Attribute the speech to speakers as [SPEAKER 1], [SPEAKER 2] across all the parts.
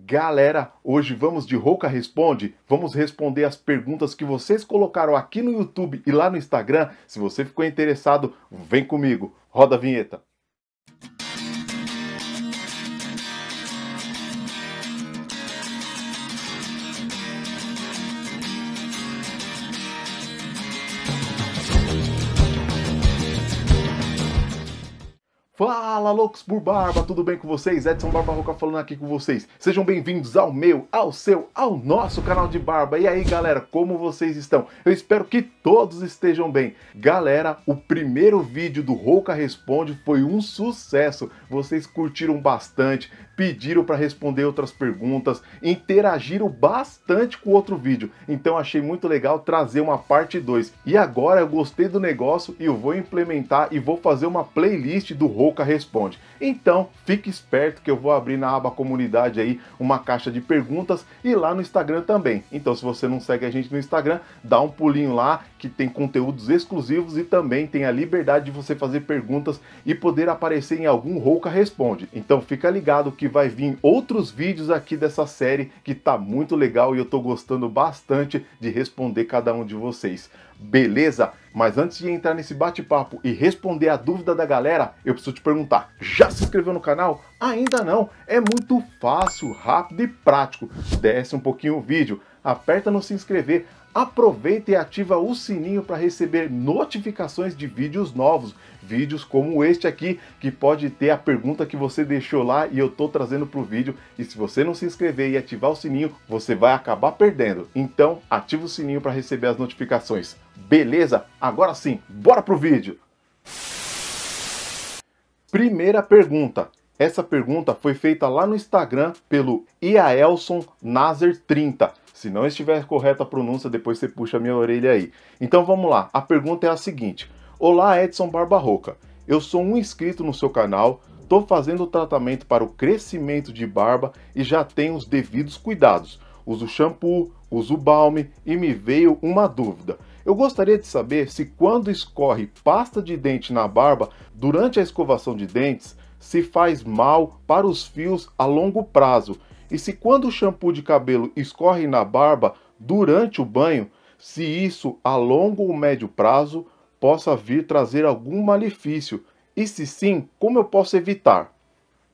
[SPEAKER 1] Galera, hoje vamos de Rouca Responde. Vamos responder as perguntas que vocês colocaram aqui no YouTube e lá no Instagram. Se você ficou interessado, vem comigo. Roda a vinheta. Fala loucos por barba, tudo bem com vocês? Edson Barba Roca falando aqui com vocês. Sejam bem-vindos ao meu, ao seu, ao nosso canal de barba. E aí galera, como vocês estão? Eu espero que todos estejam bem. Galera, o primeiro vídeo do Rouca Responde foi um sucesso. Vocês curtiram bastante, pediram para responder outras perguntas, interagiram bastante com o outro vídeo. Então achei muito legal trazer uma parte 2. E agora eu gostei do negócio e eu vou implementar e vou fazer uma playlist do Rouca Boca Responde. Então, fique esperto que eu vou abrir na aba comunidade aí uma caixa de perguntas e lá no Instagram também. Então, se você não segue a gente no Instagram, dá um pulinho lá que tem conteúdos exclusivos e também tem a liberdade de você fazer perguntas e poder aparecer em algum Rouca Responde. Então, fica ligado que vai vir outros vídeos aqui dessa série que tá muito legal e eu tô gostando bastante de responder cada um de vocês. Beleza? Mas antes de entrar nesse bate-papo e responder a dúvida da galera, eu preciso te perguntar: já se inscreveu no canal? Ainda não? É muito fácil, rápido e prático. Desce um pouquinho o vídeo, aperta no se inscrever, aproveita e ativa o sininho para receber notificações de vídeos novos, vídeos como este aqui, que pode ter a pergunta que você deixou lá e eu estou trazendo para o vídeo. E se você não se inscrever e ativar o sininho, você vai acabar perdendo. Então, ativa o sininho para receber as notificações. Beleza? Agora sim, bora pro vídeo! Primeira pergunta. Essa pergunta foi feita lá no Instagram pelo Iaelson Nazer 30. Se não estiver correta a pronúncia, depois você puxa a minha orelha aí. Então vamos lá. A pergunta é a seguinte: Olá, Edson Barbarroca. Eu sou um inscrito no seu canal, estou fazendo o tratamento para o crescimento de barba e já tenho os devidos cuidados. Uso shampoo, uso balme e me veio uma dúvida. Eu gostaria de saber se quando escorre pasta de dente na barba durante a escovação de dentes, se faz mal para os fios a longo prazo e se quando o shampoo de cabelo escorre na barba durante o banho, se isso a longo ou médio prazo possa vir trazer algum malefício e se sim, como eu posso evitar?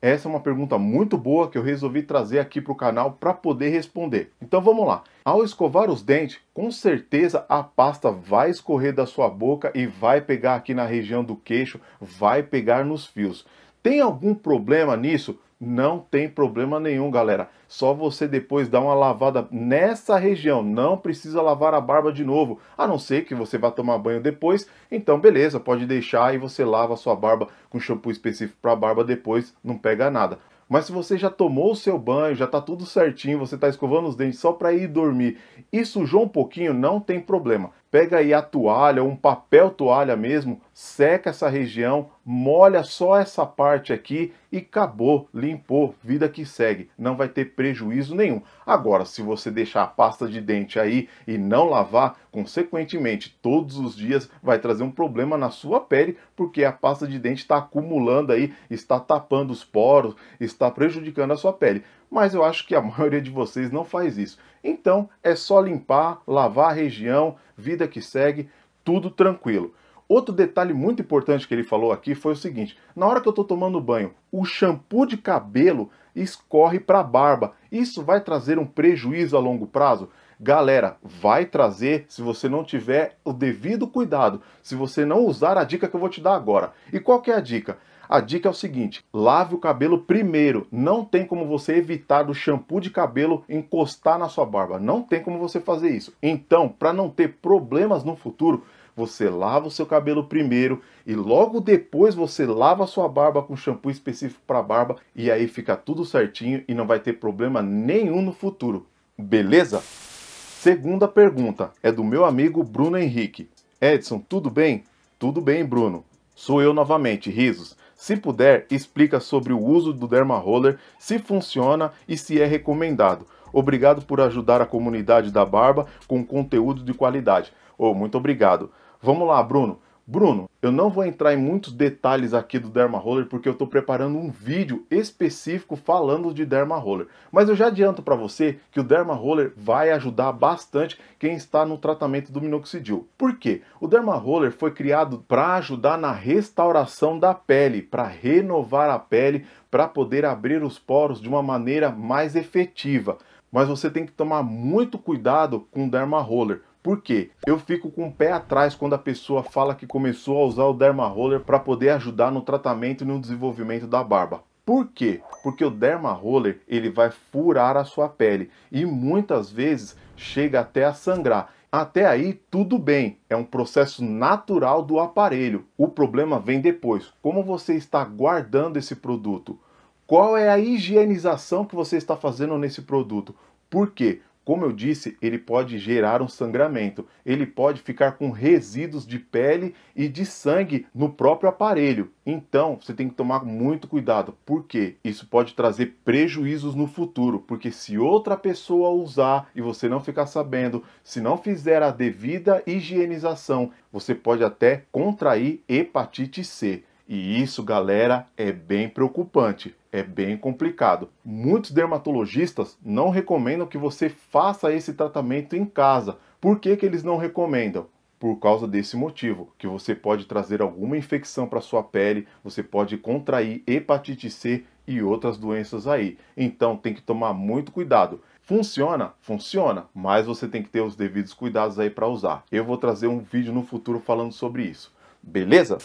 [SPEAKER 1] Essa é uma pergunta muito boa que eu resolvi trazer aqui para o canal para poder responder. Então vamos lá. Ao escovar os dentes, com certeza a pasta vai escorrer da sua boca e vai pegar aqui na região do queixo, vai pegar nos fios. Tem algum problema nisso? Não tem problema nenhum, galera. Só você depois dar uma lavada nessa região. Não precisa lavar a barba de novo. A não ser que você vá tomar banho depois. Então, beleza, pode deixar e você lava a sua barba com shampoo específico para barba depois. Não pega nada. Mas se você já tomou o seu banho, já está tudo certinho, você está escovando os dentes só para ir dormir e sujou um pouquinho, não tem problema. Pega aí a toalha, um papel toalha mesmo, seca essa região, molha só essa parte aqui e acabou, limpou, vida que segue, não vai ter prejuízo nenhum. Agora, se você deixar a pasta de dente aí e não lavar, consequentemente, todos os dias vai trazer um problema na sua pele, porque a pasta de dente está acumulando aí, está tapando os poros, está prejudicando a sua pele. Mas eu acho que a maioria de vocês não faz isso. Então, é só limpar, lavar a região, vida que segue, tudo tranquilo. Outro detalhe muito importante que ele falou aqui foi o seguinte: na hora que eu estou tomando banho, o shampoo de cabelo escorre para a barba. Isso vai trazer um prejuízo a longo prazo? Galera, vai trazer se você não tiver o devido cuidado, se você não usar a dica que eu vou te dar agora. E qual que é a dica? A dica é o seguinte: lave o cabelo primeiro. Não tem como você evitar do shampoo de cabelo encostar na sua barba. Não tem como você fazer isso. Então, para não ter problemas no futuro, você lava o seu cabelo primeiro e logo depois você lava a sua barba com shampoo específico para barba e aí fica tudo certinho e não vai ter problema nenhum no futuro. Beleza? Segunda pergunta é do meu amigo Bruno Henrique. Edson, tudo bem? Tudo bem, Bruno. Sou eu novamente, risos. Se puder, explica sobre o uso do Derma Roller, se funciona e se é recomendado. Obrigado por ajudar a comunidade da barba com conteúdo de qualidade. Oh, muito obrigado. Vamos lá, Bruno. Bruno, eu não vou entrar em muitos detalhes aqui do Derma Roller porque eu estou preparando um vídeo específico falando de Derma Roller. Mas eu já adianto para você que o Derma Roller vai ajudar bastante quem está no tratamento do minoxidil. Por quê? O Derma Roller foi criado para ajudar na restauração da pele, para renovar a pele, para poder abrir os poros de uma maneira mais efetiva. Mas você tem que tomar muito cuidado com o Derma Roller por quê? Eu fico com o pé atrás quando a pessoa fala que começou a usar o Derma Roller para poder ajudar no tratamento e no desenvolvimento da barba. Por quê? Porque o Derma Roller ele vai furar a sua pele e muitas vezes chega até a sangrar. Até aí tudo bem, é um processo natural do aparelho. O problema vem depois. Como você está guardando esse produto? Qual é a higienização que você está fazendo nesse produto? Por quê? Como eu disse, ele pode gerar um sangramento, ele pode ficar com resíduos de pele e de sangue no próprio aparelho. Então, você tem que tomar muito cuidado, porque isso pode trazer prejuízos no futuro, porque se outra pessoa usar e você não ficar sabendo, se não fizer a devida higienização, você pode até contrair hepatite C. E isso, galera, é bem preocupante, é bem complicado. Muitos dermatologistas não recomendam que você faça esse tratamento em casa. Por que, que eles não recomendam? Por causa desse motivo, que você pode trazer alguma infecção para sua pele, você pode contrair hepatite C e outras doenças aí. Então tem que tomar muito cuidado. Funciona? Funciona, mas você tem que ter os devidos cuidados aí para usar. Eu vou trazer um vídeo no futuro falando sobre isso. Beleza?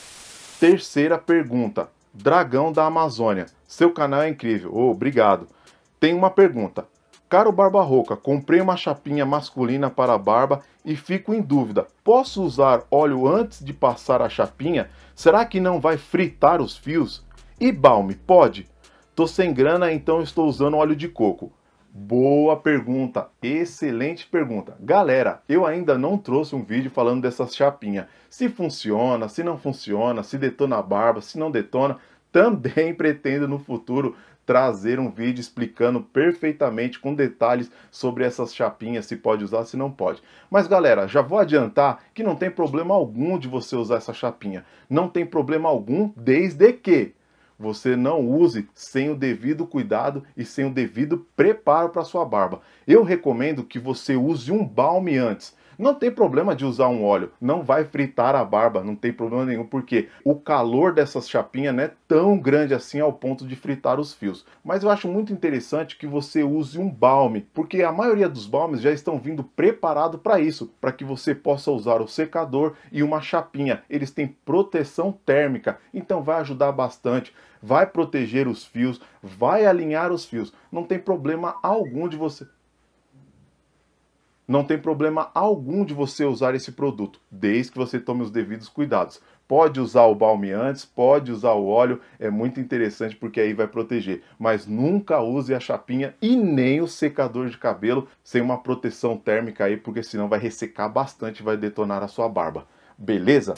[SPEAKER 1] Terceira pergunta. Dragão da Amazônia. Seu canal é incrível. Oh, obrigado. Tem uma pergunta. Caro Barba Roca, comprei uma chapinha masculina para a barba e fico em dúvida. Posso usar óleo antes de passar a chapinha? Será que não vai fritar os fios? E balme, pode? Tô sem grana, então estou usando óleo de coco. Boa pergunta, excelente pergunta. Galera, eu ainda não trouxe um vídeo falando dessa chapinha. Se funciona, se não funciona, se detona a barba, se não detona. Também pretendo no futuro trazer um vídeo explicando perfeitamente com detalhes sobre essas chapinhas, se pode usar, se não pode. Mas galera, já vou adiantar que não tem problema algum de você usar essa chapinha. Não tem problema algum desde que você não use sem o devido cuidado e sem o devido preparo para sua barba. Eu recomendo que você use um balme antes. Não tem problema de usar um óleo, não vai fritar a barba, não tem problema nenhum, porque o calor dessas chapinhas não é tão grande assim ao ponto de fritar os fios. Mas eu acho muito interessante que você use um balme, porque a maioria dos balmes já estão vindo preparado para isso, para que você possa usar o secador e uma chapinha. Eles têm proteção térmica, então vai ajudar bastante vai proteger os fios, vai alinhar os fios. Não tem problema algum de você não tem problema algum de você usar esse produto, desde que você tome os devidos cuidados. Pode usar o balme antes, pode usar o óleo, é muito interessante porque aí vai proteger. Mas nunca use a chapinha e nem o secador de cabelo sem uma proteção térmica aí, porque senão vai ressecar bastante e vai detonar a sua barba. Beleza?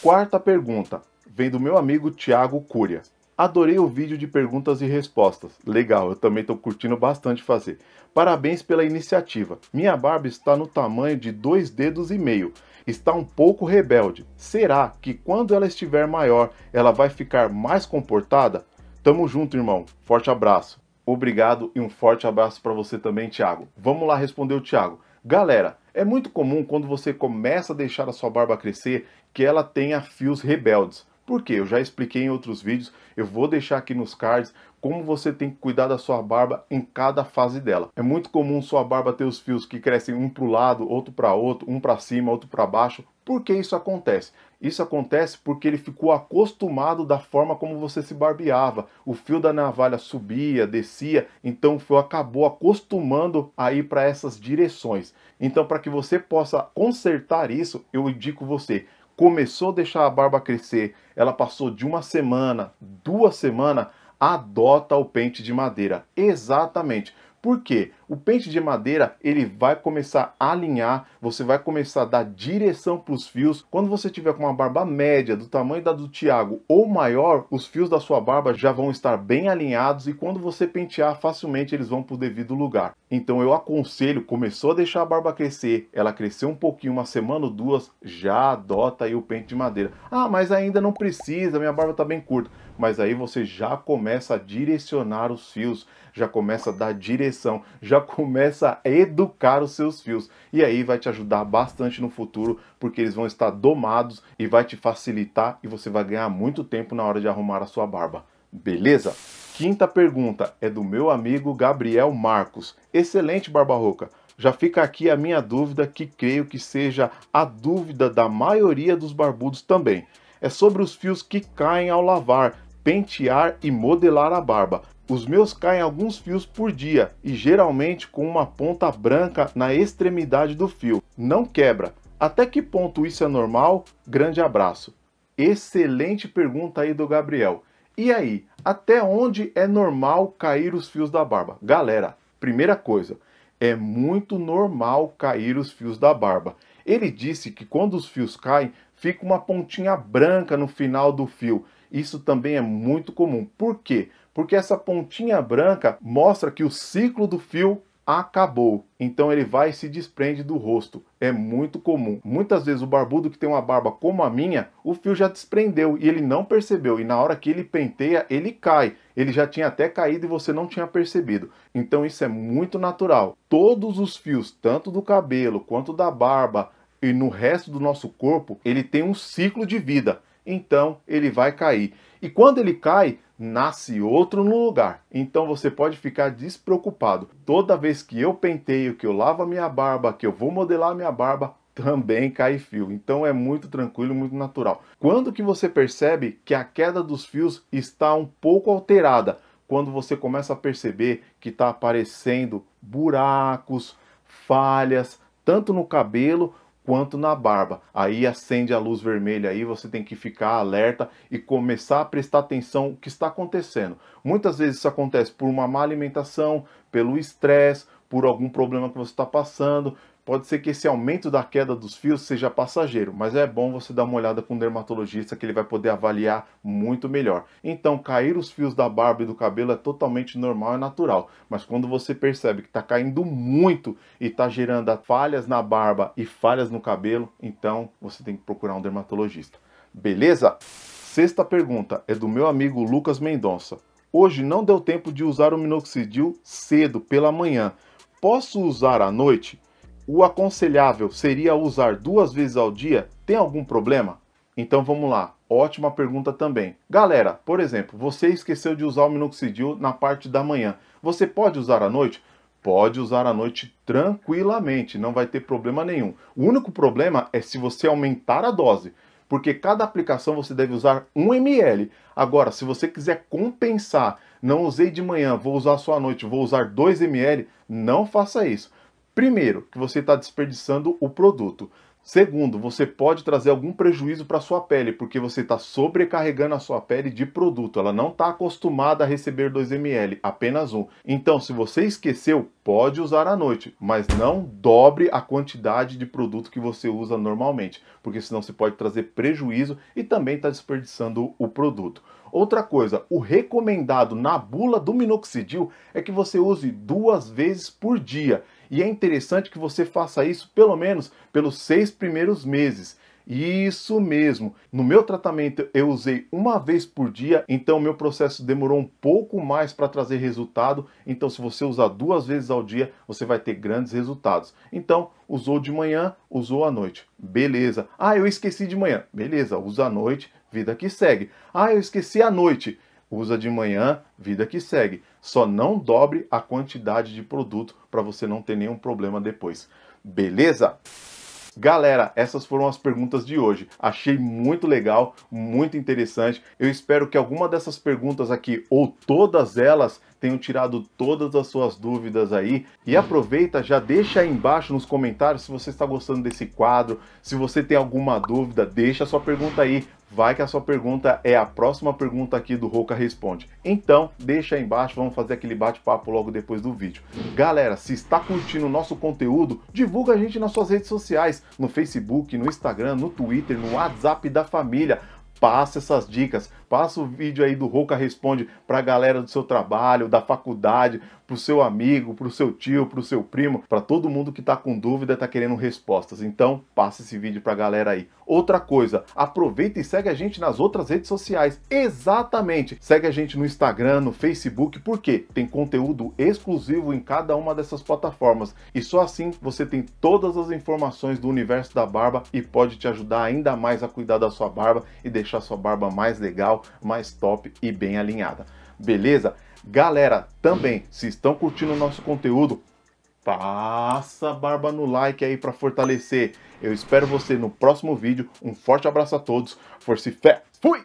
[SPEAKER 1] Quarta pergunta, vem do meu amigo Thiago Cúria. Adorei o vídeo de perguntas e respostas. Legal, eu também estou curtindo bastante fazer. Parabéns pela iniciativa. Minha barba está no tamanho de dois dedos e meio. Está um pouco rebelde. Será que quando ela estiver maior, ela vai ficar mais comportada? Tamo junto, irmão. Forte abraço. Obrigado e um forte abraço para você também, Thiago. Vamos lá responder o Thiago. Galera, é muito comum quando você começa a deixar a sua barba crescer que ela tenha fios rebeldes. Por quê? Eu já expliquei em outros vídeos, eu vou deixar aqui nos cards como você tem que cuidar da sua barba em cada fase dela. É muito comum sua barba ter os fios que crescem um para o lado, outro para outro, um para cima, outro para baixo. Por que isso acontece? Isso acontece porque ele ficou acostumado da forma como você se barbeava. O fio da navalha subia, descia, então o fio acabou acostumando a ir para essas direções. Então, para que você possa consertar isso, eu indico você começou a deixar a barba crescer, ela passou de uma semana, duas semanas, adota o pente de madeira. Exatamente. Por quê? O pente de madeira ele vai começar a alinhar, você vai começar a dar direção para os fios. Quando você tiver com uma barba média do tamanho da do Thiago ou maior, os fios da sua barba já vão estar bem alinhados e quando você pentear facilmente eles vão para o devido lugar. Então eu aconselho, começou a deixar a barba crescer, ela cresceu um pouquinho, uma semana ou duas, já adota aí o pente de madeira. Ah, mas ainda não precisa, minha barba está bem curta. Mas aí você já começa a direcionar os fios, já começa a dar direção, já começa a educar os seus fios. E aí vai te ajudar bastante no futuro, porque eles vão estar domados e vai te facilitar e você vai ganhar muito tempo na hora de arrumar a sua barba. Beleza? Quinta pergunta é do meu amigo Gabriel Marcos. Excelente, Barba Roca. Já fica aqui a minha dúvida, que creio que seja a dúvida da maioria dos barbudos também. É sobre os fios que caem ao lavar, pentear e modelar a barba. Os meus caem alguns fios por dia e geralmente com uma ponta branca na extremidade do fio. Não quebra. Até que ponto isso é normal? Grande abraço. Excelente pergunta aí do Gabriel. E aí, até onde é normal cair os fios da barba? Galera, primeira coisa, é muito normal cair os fios da barba. Ele disse que quando os fios caem, fica uma pontinha branca no final do fio. Isso também é muito comum. Por quê? Porque essa pontinha branca mostra que o ciclo do fio acabou. Então ele vai e se desprende do rosto. É muito comum. Muitas vezes o barbudo que tem uma barba como a minha, o fio já desprendeu e ele não percebeu. E na hora que ele penteia, ele cai. Ele já tinha até caído e você não tinha percebido. Então isso é muito natural. Todos os fios, tanto do cabelo quanto da barba e no resto do nosso corpo, ele tem um ciclo de vida. Então ele vai cair. E quando ele cai, nasce outro no lugar. Então você pode ficar despreocupado. Toda vez que eu penteio, que eu lavo a minha barba, que eu vou modelar a minha barba, também cai fio. Então é muito tranquilo, muito natural. Quando que você percebe que a queda dos fios está um pouco alterada? Quando você começa a perceber que está aparecendo buracos, falhas, tanto no cabelo quanto na barba. Aí acende a luz vermelha aí, você tem que ficar alerta e começar a prestar atenção o que está acontecendo. Muitas vezes isso acontece por uma má alimentação, pelo estresse, por algum problema que você está passando, Pode ser que esse aumento da queda dos fios seja passageiro, mas é bom você dar uma olhada com o dermatologista que ele vai poder avaliar muito melhor. Então, cair os fios da barba e do cabelo é totalmente normal e natural, mas quando você percebe que está caindo muito e está gerando falhas na barba e falhas no cabelo, então você tem que procurar um dermatologista. Beleza? Sexta pergunta é do meu amigo Lucas Mendonça. Hoje não deu tempo de usar o minoxidil cedo pela manhã. Posso usar à noite? O aconselhável seria usar duas vezes ao dia? Tem algum problema? Então vamos lá, ótima pergunta também. Galera, por exemplo, você esqueceu de usar o minoxidil na parte da manhã. Você pode usar à noite? Pode usar à noite tranquilamente, não vai ter problema nenhum. O único problema é se você aumentar a dose, porque cada aplicação você deve usar 1 ml. Agora, se você quiser compensar, não usei de manhã, vou usar só à noite, vou usar 2 ml, não faça isso. Primeiro, que você está desperdiçando o produto. Segundo, você pode trazer algum prejuízo para sua pele, porque você está sobrecarregando a sua pele de produto. Ela não está acostumada a receber 2 ml, apenas um. Então, se você esqueceu, pode usar à noite, mas não dobre a quantidade de produto que você usa normalmente, porque senão você pode trazer prejuízo e também está desperdiçando o produto. Outra coisa, o recomendado na bula do minoxidil é que você use duas vezes por dia. E é interessante que você faça isso pelo menos pelos seis primeiros meses. Isso mesmo. No meu tratamento eu usei uma vez por dia, então meu processo demorou um pouco mais para trazer resultado. Então, se você usar duas vezes ao dia, você vai ter grandes resultados. Então, usou de manhã, usou à noite. Beleza. Ah, eu esqueci de manhã. Beleza, usa à noite, vida que segue. Ah, eu esqueci à noite usa de manhã, vida que segue. Só não dobre a quantidade de produto para você não ter nenhum problema depois. Beleza? Galera, essas foram as perguntas de hoje. Achei muito legal, muito interessante. Eu espero que alguma dessas perguntas aqui, ou todas elas, tenham tirado todas as suas dúvidas aí. E aproveita, já deixa aí embaixo nos comentários se você está gostando desse quadro. Se você tem alguma dúvida, deixa a sua pergunta aí vai que a sua pergunta é a próxima pergunta aqui do Roca Responde. Então, deixa aí embaixo, vamos fazer aquele bate-papo logo depois do vídeo. Galera, se está curtindo o nosso conteúdo, divulga a gente nas suas redes sociais, no Facebook, no Instagram, no Twitter, no WhatsApp da família passa essas dicas, passa o vídeo aí do Roca Responde para a galera do seu trabalho, da faculdade, para o seu amigo, para o seu tio, para o seu primo, para todo mundo que está com dúvida, está querendo respostas. Então, passa esse vídeo para a galera aí. Outra coisa, aproveita e segue a gente nas outras redes sociais. Exatamente! Segue a gente no Instagram, no Facebook, porque tem conteúdo exclusivo em cada uma dessas plataformas. E só assim você tem todas as informações do universo da barba e pode te ajudar ainda mais a cuidar da sua barba e deixar sua barba mais legal, mais top e bem alinhada. Beleza? Galera, também, se estão curtindo o nosso conteúdo, passa a barba no like aí para fortalecer. Eu espero você no próximo vídeo. Um forte abraço a todos. Força e fé. Fui!